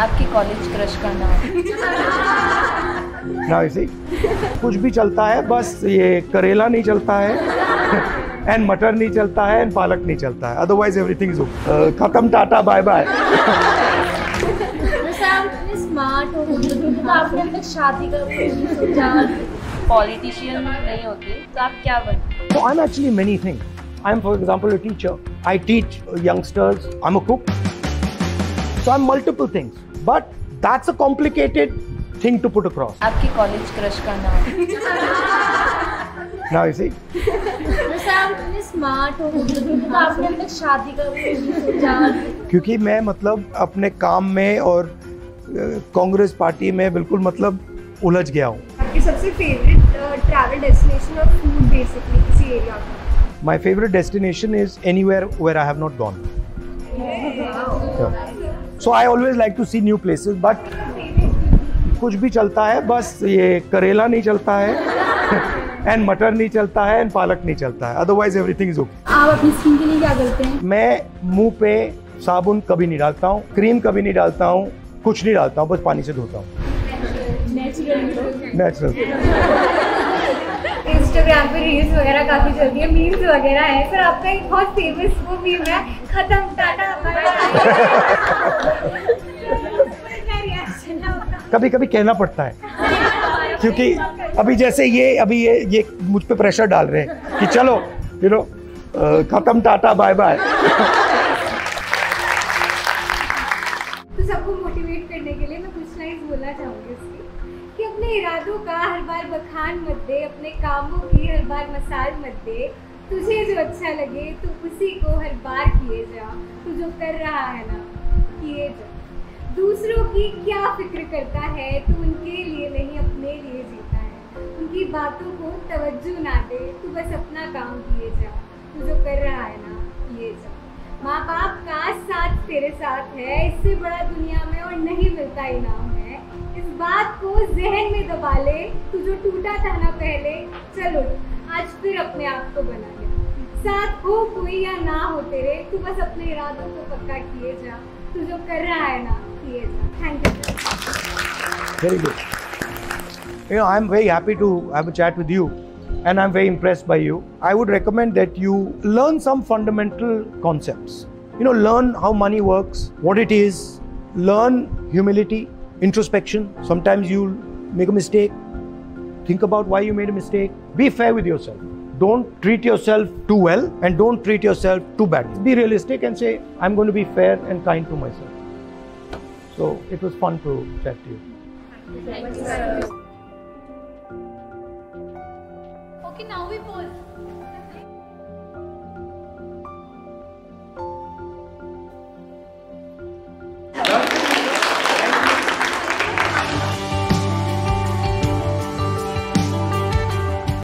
आपके college crush का नाम ना इसी कुछ भी चलता है बस ये करेला नहीं चलता है एंड मटर नहीं चलता है एंड पालक नहीं चलता है अदरवाइज़ एवरीथिंग इज़ खत्म टाटा बाय बाय हो तो शादी का नहीं पॉलिटिशियन नहीं होते तो आप क्या बनते So I'm actually many things. I'm, for example, a teacher. I teach youngsters. I'm a cook. So I'm multiple things. But that's a complicated thing to put across. आपके कॉलेज क्रश का नाम। Now you see, smart हो। तो आपने अभी तक शादी का कोई नहीं सोचा। क्योंकि मैं मतलब अपने काम में और कांग्रेस पार्टी में बिल्कुल मतलब उलझ गया हूँ। आपकी सबसे फेवरेट ट्रैवल डेस्टिनेशन और फ़ूड बेसिकली किसी एरिया का My favorite destination is anywhere where I have not gone. Yeah. I always like to see new new but कुछ भी चलता है बस ये करेला नहीं चलता है एंड मटर नहीं चलता है एंड पालक नहीं चलता है। अदरवाइज़ एवरीथिंग इज़ ओके आप अपनी स्किन के लिए क्या करते हैं? मैं मुँह पे साबुन कभी नहीं डालता हूँ क्रीम कभी नहीं डालता हूँ कुछ नहीं डालता हूँ बस पानी से धोता हूँ। नेचुरल नेचुरल इंस्टाग्राम पे रील्स वगैरह काफ़ी चलती है मीम्स वगैरह है। सर आपका एक बहुत फ़ेमस वो मीम है खत्म टाटा कभी कभी कहना पड़ता है क्योंकि अभी जैसे ये अभी ये ये मुझ पे प्रेशर डाल रहे हैं कि चलो यू नो खत्म टाटा बाय बाय तो सबको मोटिवेट अपने इरादों का हर बार बखान मत दे, अपने कामों की हर बार मसाल मत दे। तुझे जो अच्छा लगे तो उसी को हर बार किए जा। तू जो कर रहा है ना, किए जा। दूसरों की क्या फ़िक्र करता है, तू उनके लिए नहीं, अपने लिए जीता है। उनकी बातों को तवज्जो ना दे, तू बस अपना काम किए जा। तू जो कर रहा है ना, किए जा। माँ बाप का साथ तेरे साथ है, इससे बड़ा दुनिया में और नहीं मिलता इनाम। है इस बात को जहन में दबा ले तू जो टूटा था ना पहले चल आज फिर अपने आप को बना ले साथ हो कोई या ना हो तेरे तू बस अपने इरादों को पक्का किए जा तू जो कर रहा है ना किए जा thank you Very good. You know, I'm very happy to have a chat with you and I'm very impressed by you. I would recommend that you learn some fundamental concepts. You know, learn how money works, what it is, learn humility, introspection. Sometimes you'll make a mistake. Think about why you made a mistake. Be fair with yourself. Don't treat yourself too well and don't treat yourself too badly. Be realistic and say, I'm going to be fair and kind to myself. So it was fun to chat to you. Okay, now we pause.